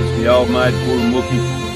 It's the almighty Bull Mookie.